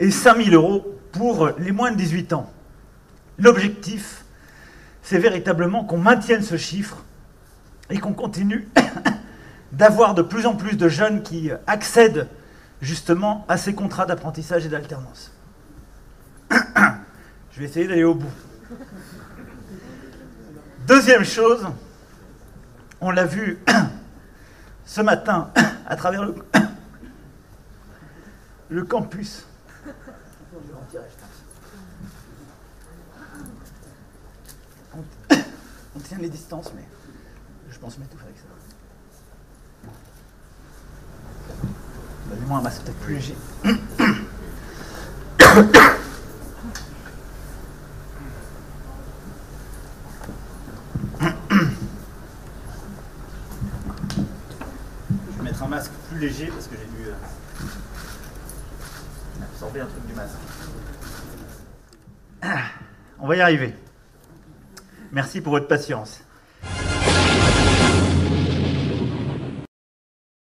et 5000 euros pour les moins de 18 ans. L'objectif, c'est véritablement qu'on maintienne ce chiffre et qu'on continue d'avoir de plus en plus de jeunes qui accèdent justement à ces contrats d'apprentissage et d'alternance. Je vais essayer d'aller au bout. Deuxième chose, on l'a vu ce matin à travers le, le campus. On, tient les distances, mais je pense m'étouffer avec ça. Donnez-moi un masque peut-être plus léger. Je vais mettre un masque plus léger parce que j'ai dû euh, Ah, On va y arriver. Merci pour votre patience.